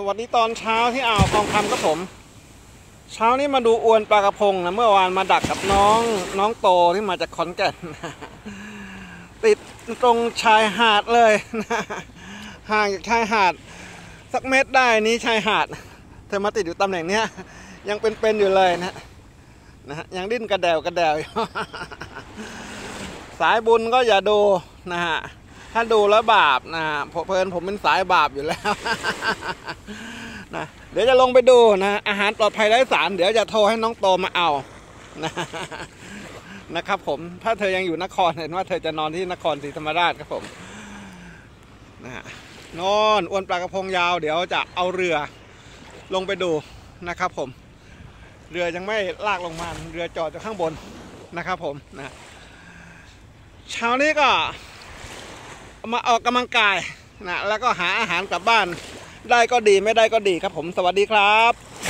สวัสดีตอนเช้าที่อ่าวคลองคำครับผม เช้านี้มาดูอวนปลากระพงนะเมื่อวานมาดักกับน้องน้องโตที่มาจากขอนแก่นติดตรงชายหาดเลยนะห่างจากชายหาด สักเมตรได้นี้ชายหาด เธอมาติดอยู่ตำแหน่งเนี้ยยังเป็นๆอยู่เลยนะนะฮะยังดิ้นกระเดวกระเดวอยู่สายบุญก็อย่าดูนะฮะถ้าดูแล้วบาปนะฮะเพลินผมเป็นสายบาปอยู่แล้ว ดี๋ยวจะลงไปดูนะอาหารปลอดภัยไร้สาร เดี๋ยวจะโทรให้น้องโตมาเอานะนะครับผมถ้าเธอยังอยู่นครเห็นว่าเธอจะนอนที่นครศรีธรรมราชครับผมนะฮะนอนอ้วนปลากระพงยาว เดี๋ยวจะเอาเรือลงไปดูนะครับผม เรือยังไม่ลากลงมาเรือจอดอยู่ข้างบนนะครับผมนะเช้านี้ก็มาออกกำลังกายนะแล้วก็หาอาหารกลับบ้าน ได้ก็ดีไม่ได้ก็ดีครับผมสวัสดีครับ